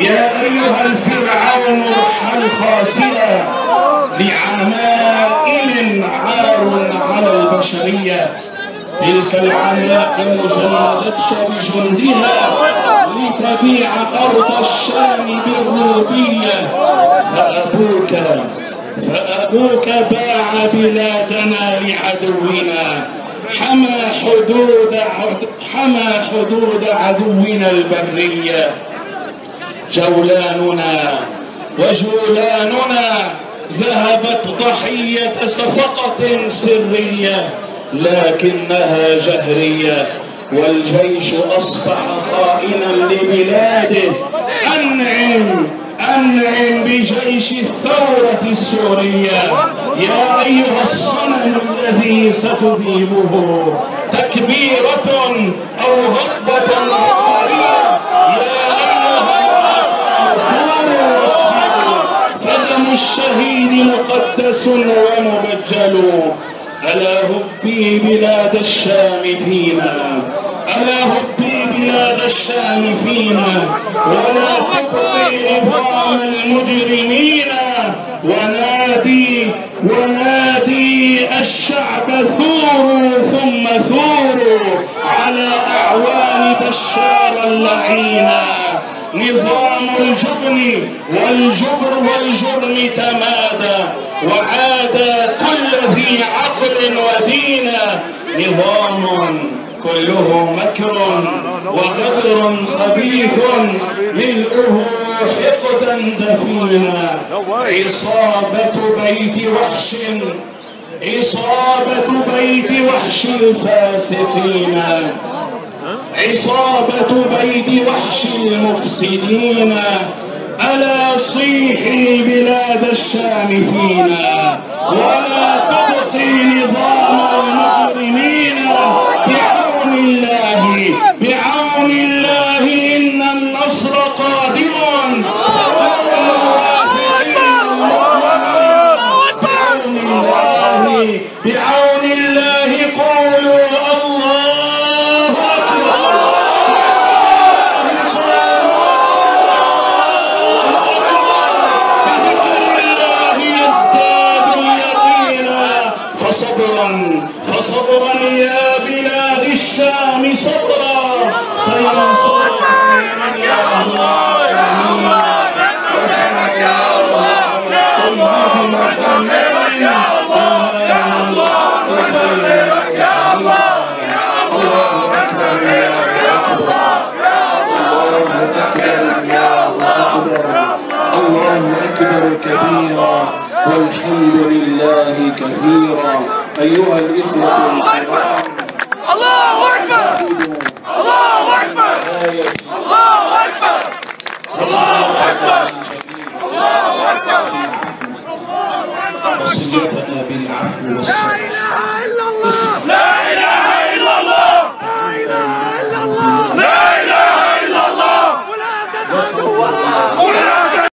يا أيها الفرعون ارحل خاسئا لعمائل عار على البشرية تلك العمائم جندتك بجندها لتبيع أرض الشام بالروبية فأبوك فأبوك باع بلادنا لعدونا. حمى حدود حمى حدود عدونا البرية جولاننا وجولاننا ذهبت ضحية صفقة سرية لكنها جهرية والجيش أصبح خائنا لبلاده. أنعم أنعم بجيش الثورة السورية يا أيها الصنم الذي ستذيبه تكبيرة أو غضبة عارية يا أيها فدم الشهيد مقدس ومبجل ألا هبي بلاد الشام فينا ألا هبي بلاد الشام فينا. ولا تبقي نظام المجرمين. ونادي ونادي الشعب ثوروا ثم ثوروا على أعوان بشار اللعينا نظام الجبن والجبر والجرم تمادى. وعاد كل ذي عقل ودين. نظام كله مكر وغدر خبيث ملؤه حقدا دفينا عصابة بيت وحش عصابة بيت وحش الفاسقين. عصابة بيت وحش المفسدين. ألا صيحي بلاد الشام فينا ولا فصبرا فصبرا يا بلاد الشام صبرا. سينصركم يا الله يا الله اللهم محمد يا الله يا الله يا الله. الله أكبر يا الله. الله أكبر يا الله. الله اكبر كبيرا والحمد لله كثيرا. अयो अलगी